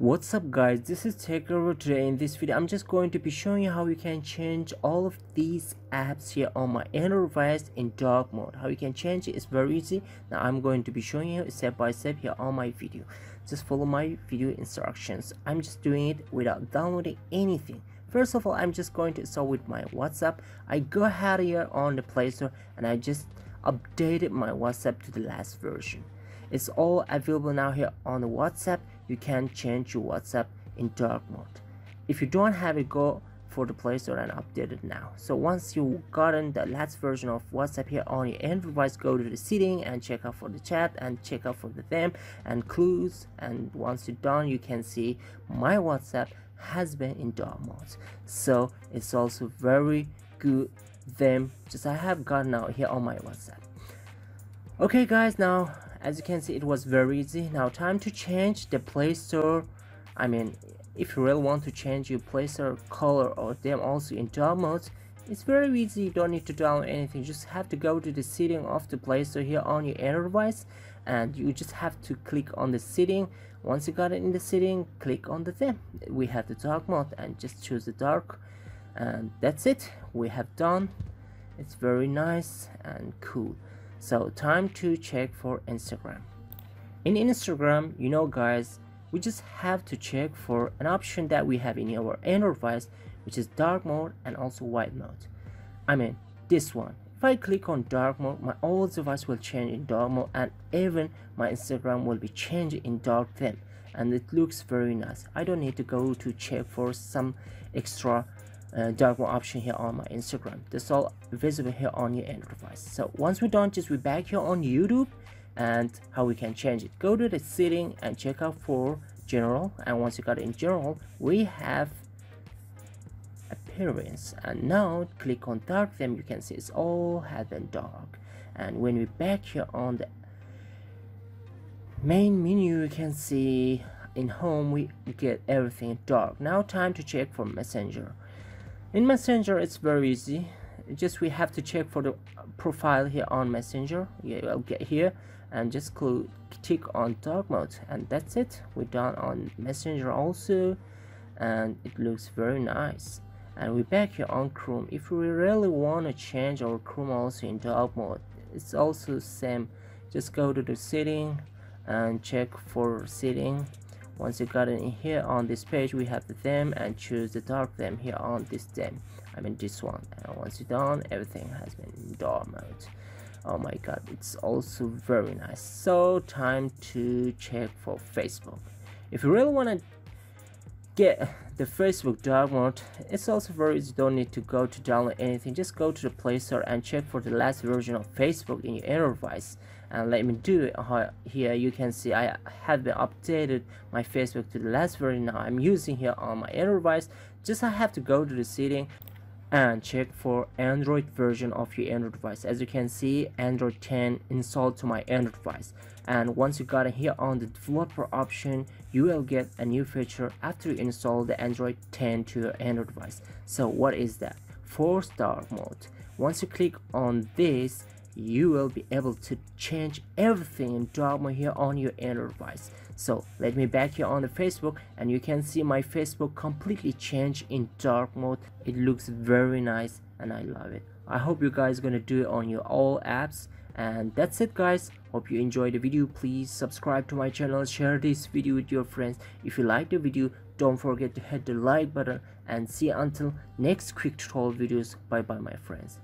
what's up guys? This is TechReview today in this video i'm just going to be showing you how you can change all of these apps here on my android device in dark mode. How you can change it is very easy. Now i'm going to be showing you step by step here on my video. Just follow my video instructions. I'm just doing it without downloading anything. First of all i'm just going to start with my whatsapp. I go ahead here on the play store and i just updated my whatsapp to the last version it's all available now here on the WhatsApp. You can change your WhatsApp in dark mode. If you don't have it, go for the Play Store and update it now. So once you've gotten the last version of WhatsApp here on your Android device, go to the setting and check out for the chat and check out for the theme and clues. And once you're done, you can see my WhatsApp has been in dark mode. So it's also very good theme just I have gotten out here on my WhatsApp. Okay guys, now as you can see it was very easy. Now time to change the play store. I mean if you really want to change your play store color or them also in dark mode it's very easy. You don't need to download anything. You just have to go to the setting of the play store here on your android device and you just have to click on the setting. Once you got it in the setting click on the theme. We have the dark mode and just choose the dark and that's it. We have done. It's very nice and cool so time to check for Instagram. In Instagram, you know guys, we just have to check for an option that we have in our Android device which is dark mode and also white mode. I mean this one. If I click on dark mode, my old device will change in dark mode and even my Instagram will be changed in dark theme and it looks very nice. I don't need to go to check for some extra uh, dark mode option here on my Instagram. That's all visible here on your Android device. So once we're done, just be back here on YouTube and how we can change it. Go to the setting and check out for general and once you got in general, we have appearance and now click on dark theme you can see it's all has been dark and when we back here on the main menu you can see in home we get everything dark now time to check for messenger in messenger it's very easy. Just we have to check for the profile here on messenger. Yeah i'll get here and just click on dark mode and that's it. We're done on messenger also and it looks very nice. And we're back here on chrome. If we really want to change our chrome also in dark mode it's also same. Just go to the setting and check for setting once you got it in here on this page we have the theme and choose the dark theme here on this theme. I mean this one. And once you're done everything has been in dark mode oh my god it's also very nice. So time to check for Facebook. If you really want to get the Facebook download. it's also very easy. You don't need to go to download anything. Just go to the Play Store and check for the last version of Facebook in your device and let me do it. Here you can see I have been updated my Facebook to the last version. Now I'm using here on my device just I have to go to the setting and check for Android version of your Android device. As you can see Android 10 installed to my Android device. And once you got here on the developer option you will get a new feature after you install the Android 10 to your Android device. So what is that? force dark mode. Once you click on this you will be able to change everything in dark mode here on your Android device. So let me back here on the Facebook and you can see my Facebook completely changed in dark mode. It looks very nice and I love it. I hope you guys gonna do it on your all apps. And that's it guys. Hope you enjoyed the video. Please subscribe to my channel. Share this video with your friends. If you like the video don't forget to hit the like button. And see you until next quick tutorial videos. Bye bye my friends